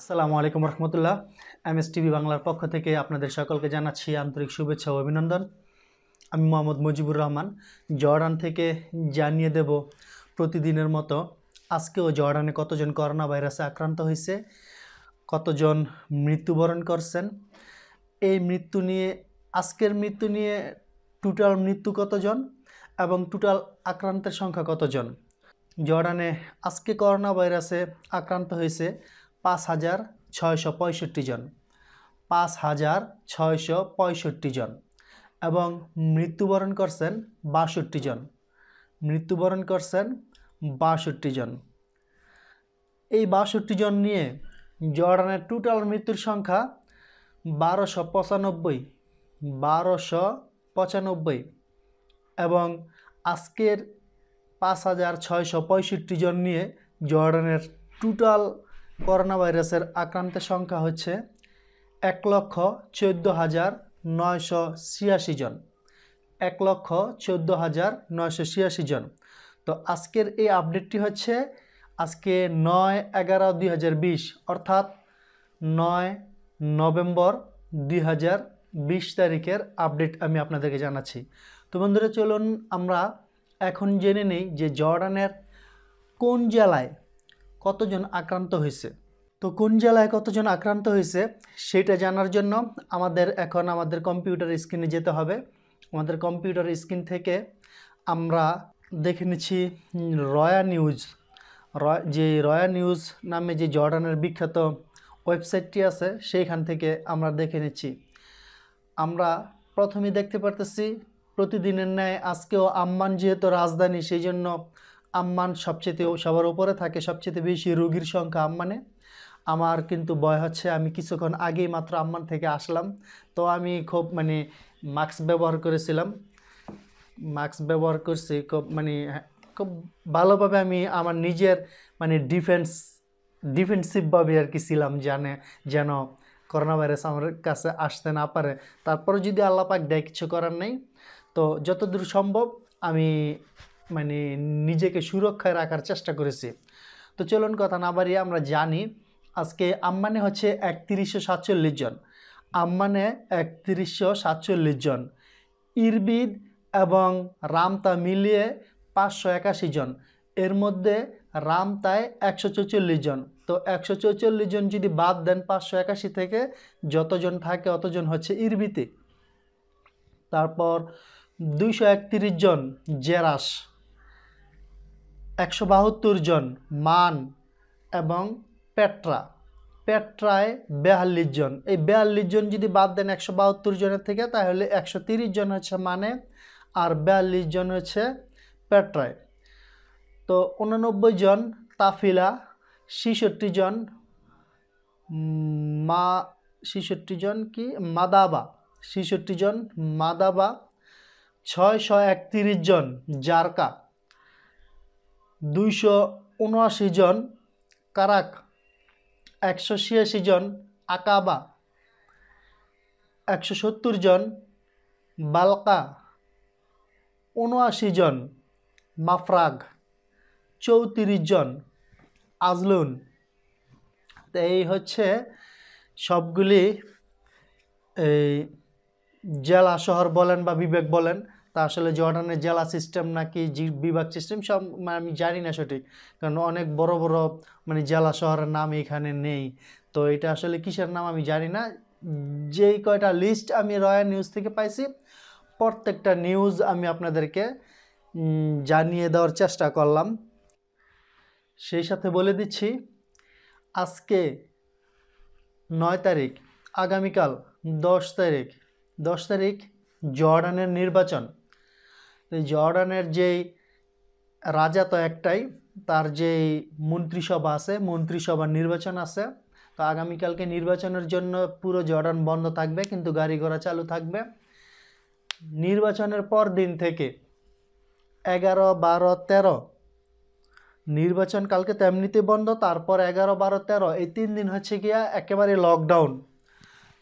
আসসালামু আলাইকুম রহমতুল্লাহ। M S TV বাংলার পক্ষ থেকে আপনাদের সকলকে জানাচ্ছি আন্তরিক শুভেচ্ছা ও অভিনন্দন। আমি মোহাম্মদ মুজিবুর রহমান। জর্ডান থেকে জানিয়ে দেব প্রতিদিনের মতো আজকেও জর্ডানে কতজন করোনা ভাইরাসে আক্রান্ত হয়েছে, কতজন মৃত্যুবরণ করছেন। এই মৃত্যু নিয়ে, আজকের মৃত্যু নিয়ে টোটাল মৃত্যু কতজন এবং টোটাল আক্রান্তের সংখ্যা কতজন? জর্ডানে আজকে করোনা ভাইরাসে আক্রান্ত হয়েছে পাঁচ হাজার ছয়শো পঁয়ষট্টি জন। পাঁচ হাজার ছয়শো পঁয়ষট্টি জন। এবং মৃত্যুবরণ করছেন বাষট্টি জন। মৃত্যুবরণ করছেন বাষট্টি জন। এই বাষট্টি জন নিয়ে জর্ডানের টোটাল মৃত্যুর সংখ্যা বারোশো পঁচানব্বই বারোশো পঁচানব্বই এবং আজকের পাঁচ হাজার ছয়শো পঁয়ষট্টি জন নিয়ে জর্ডানের টোটাল করোনা ভাইরাসের আক্রান্তের সংখ্যা হচ্ছে এক লক্ষ চোদ্দ হাজার নয়শো ছিয়াশি জন। এক লক্ষ চোদ্দ হাজার নয়শো ছিয়াশি জন। তো আজকের এই আপডেটটি হচ্ছে আজকে নয় এগারো দুই হাজার বিশ, অর্থাৎ নয় নভেম্বর দুই হাজার বিশ তারিখের আপডেট আমি আপনাদেরকে জানাচ্ছি। তো বন্ধুরা, চলুন আমরা এখন জেনে নেই যে জর্ডানের কোন জেলায় কতজন আক্রান্ত হয়েছে? তো কোন জেলায় কতজন আক্রান্ত হয়েছে সেটা জানার জন্য আমাদের এখন আমাদের কম্পিউটার স্ক্রিনে যেতে হবে। আমাদের কম্পিউটার স্ক্রিন থেকে আমরা দেখে নিচ্ছি রয়া নিউজ যে রয়া নিউজ নামে যে জর্ডানের বিখ্যাত ওয়েবসাইটটি আছে, সেইখান থেকে আমরা দেখে নিচ্ছি। আমরা প্রথমেই দেখতে পারতেছি, প্রতিদিনের ন্যায় আজকেও আম্মান যেহেতু রাজধানী, সেই জন্য আম্মান সবচেয়ে সবার উপরে থাকে, সবচেয়ে বেশি রোগীর সংখ্যা আম্মানে। আমার কিন্তু ভয় হচ্ছে, আমি কিছুক্ষণ আগেই মাত্র আম্মান থেকে আসলাম। তো আমি খুব মানে মাস্ক ব্যবহার করেছিলাম। মাস্ক ব্যবহার করছি, খুব মানে খুব ভালোভাবে আমি আমার নিজের মানে ডিফেন্স ডিফেন্সিভভাবে আর কি ছিলাম, জানে, যেন করোনা ভাইরাস আমার কাছে আসতে না পারে। তারপরে যদি আল্লাহ পাক দেয়, কিছু করার নেই। তো যতদূর সম্ভব আমি মানে নিজেকে সুরক্ষায় রাখার চেষ্টা করেছে। তো চলুন কথা না বাড়িয়ে আমরা জানি, আজকে আম্মানে হচ্ছে একত্রিশশো সাতচল্লিশ জন। আম্মানে একত্রিশশো সাতচল্লিশ জন। ইরবিদ এবং রামতা মিলিয়ে পাঁচশো একাশি জন। এর মধ্যে রামতায় একশো চৌচল্লিশ জন। তো একশো চৌচল্লিশ জন যদি বাদ দেন পাঁচশো একাশি থেকে, যতজন থাকে অতজন হচ্ছে ইরবিতে। তারপর দুইশো একত্রিশ জন জেরাস। একশো বাহাত্তর জন মান এবং পেট্রা। পেট্রায় বেয়াল্লিশ জন। এই বেয়াল্লিশ জন যদি বাদ দেন একশো বাহাত্তর জনের থেকে, তাহলে একশো তিরিশ জন হচ্ছে মানে আর বেয়াল্লিশ জন হচ্ছে পেট্রায়। তো উননব্বই জন তাফিলা, ছিষট্টি জন মা, ছিষট্টি জন কি? মাদাবা। ছিষট্টি জন মাদাবা। ছয়শো একত্রিশ জন জারকা। দুইশো উনআশি জন, কারাক একশো ছিয়াশি জন, আকাবা একশো সত্তর জন, বালকা উনআশি জন, মাফরাগ চৌত্রিশ জন, আজলুন। তো এই হচ্ছে সবগুলি এই জেলা শহর বলেন বা বিবেক বলেন। তা আসলে জর্ডানের জেলা সিস্টেম নাকি বিভাগ সিস্টেম সব মানে আমি জানি না সঠিক। কারণ অনেক বড় বড় মানে জেলা শহরের নাম এখানে নেই। তো এটা আসলে কিসের নাম আমি জানি না। যেই কয়টা লিস্ট আমি রয়্যাল নিউজ থেকে পাইছি, প্রত্যেকটা নিউজ আমি আপনাদেরকে জানিয়ে দেওয়ার চেষ্টা করলাম। সেই সাথে বলে দিচ্ছি, আজকে নয় তারিখ, আগামীকাল দশ তারিখ দশ তারিখ জর্ডানের নির্বাচন। জর্ডানের যেই রাজা তো একটাই, তার যেই মন্ত্রিসভা আছে, মন্ত্রিসভার নির্বাচন আছে। তো আগামীকালকে নির্বাচনের জন্য পুরো জর্ডান বন্ধ থাকবে, কিন্তু গাড়ি ঘোড়া চালু থাকবে। নির্বাচনের পর দিন থেকে এগারো, বারো, তেরো, নির্বাচন কালকে তো এমনিতে বন্ধ, তারপর এগারো, বারো, তেরো, এই তিন দিন হচ্ছে গিয়া একেবারে লকডাউন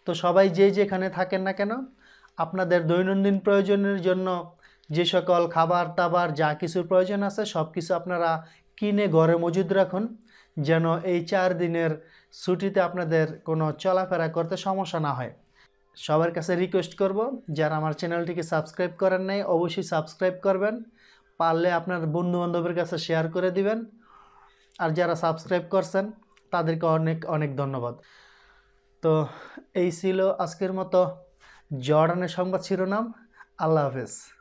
তো সবাই যে যেখানে থাকেন না কেন, আপনাদের দৈনন্দিন প্রয়োজনের জন্য যে সকল খাবার, দাবার, যা কিছুর প্রয়োজন আছে সব কিছু আপনারা কিনে ঘরে মজুদ রাখুন। যেন এই চার দিনের ছুটিতে আপনাদের কোনো চলাফেরা করতে সমস্যা না হয়। সবার কাছে রিকোয়েস্ট করব, যারা আমার চ্যানেলটিকে সাবস্ক্রাইব করেন নাই, অবশ্যই সাবস্ক্রাইব করবেন। পারলে আপনার বন্ধু বান্ধবের কাছে শেয়ার করে দিবেন। আর যারা সাবস্ক্রাইব করছেন, তাদেরকে অনেক অনেক ধন্যবাদ। তো এই ছিল আজকের মতো জর্ডানের সংবাদ শিরোনাম। আল্লাহ হাফেজ।